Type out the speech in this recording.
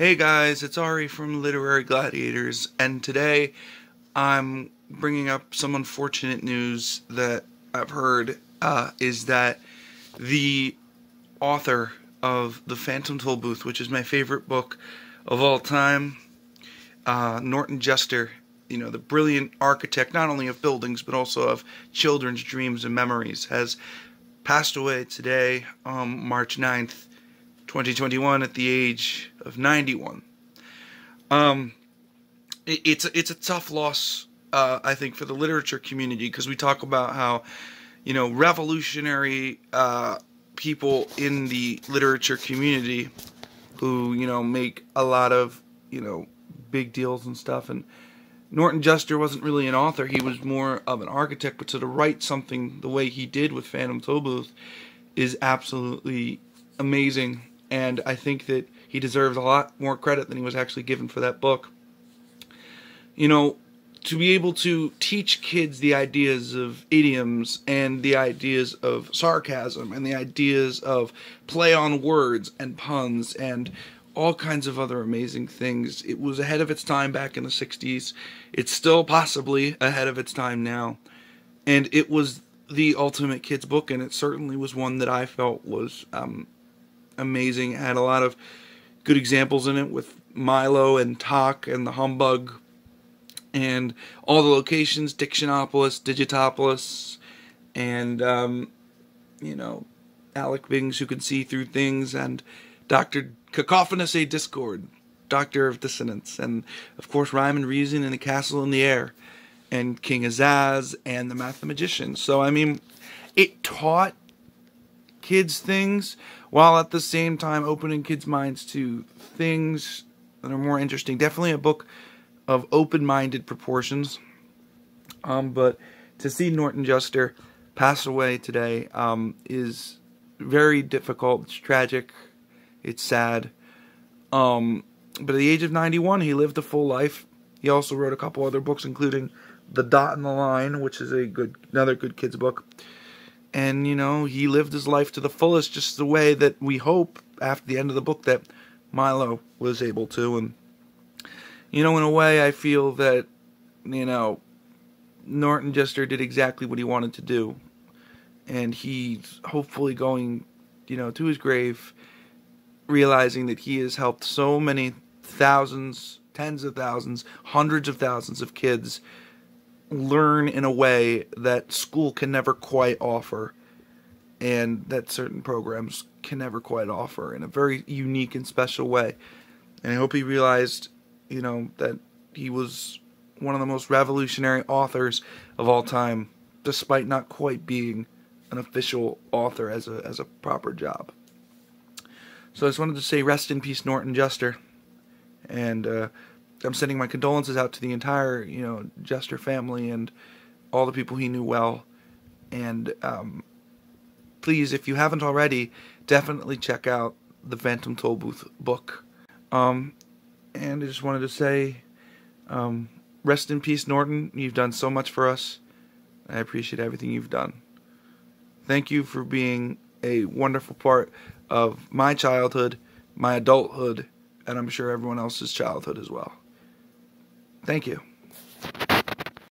Hey guys, it's Ari from Literary Gladiators, and today I'm bringing up some unfortunate news that I've heard uh, is that the author of The Phantom Tollbooth, which is my favorite book of all time, uh, Norton Juster, you know, the brilliant architect not only of buildings but also of children's dreams and memories, has passed away today, um, March 9th, 2021 at the age of 91. Um, it, it's it's a tough loss, uh, I think, for the literature community because we talk about how, you know, revolutionary uh, people in the literature community who you know make a lot of you know big deals and stuff and. Norton Juster wasn't really an author; he was more of an architect. But to write something the way he did with Phantom Tollbooth is absolutely amazing and I think that he deserves a lot more credit than he was actually given for that book. You know, to be able to teach kids the ideas of idioms and the ideas of sarcasm and the ideas of play on words and puns and all kinds of other amazing things. It was ahead of its time back in the 60s. It's still possibly ahead of its time now. And it was the ultimate kids book and it certainly was one that I felt was um, amazing. Had a lot of good examples in it with Milo and Tock and the Humbug and all the locations Dictionopolis, Digitopolis, and, um, you know, Alec Bings who can see through things, and Dr. Kakofonous A. Dischord, Doctor of Dissonance, and of course Rhyme and Reason and the Castle in the Air, and King Azaz and the Mathemagician. So, I mean, it taught kids things while at the same time opening kids' minds to things that are more interesting. Definitely a book of open-minded proportions. Um, but to see Norton Juster pass away today um, is very difficult. It's tragic. It's sad. Um, but at the age of 91, he lived a full life. He also wrote a couple other books, including The Dot and the Line, which is a good another good kids book and you know he lived his life to the fullest just the way that we hope after the end of the book that Milo was able to. And you know in a way I feel that you know Norton Juster did exactly what he wanted to do. And he's hopefully going you know to his grave realizing that he has helped so many thousands tens of thousands hundreds of thousands of kids learn in a way that school can never quite offer and that certain programs can never quite offer in a very unique and special way. And I hope he realized, you know, that he was one of the most revolutionary authors of all time, despite not quite being an official author as a as a proper job. So I just wanted to say rest in peace, Norton Juster, and uh, I'm sending my condolences out to the entire, you know, Juster family and all the people he knew well. And um, please, if you haven't already, definitely check out the Phantom Tollbooth book. Um, and I just wanted to say, um, rest in peace, Norton. You've done so much for us. I appreciate everything you've done. Thank you for being a wonderful part of my childhood, my adulthood, and I'm sure everyone else's childhood as well. Thank you.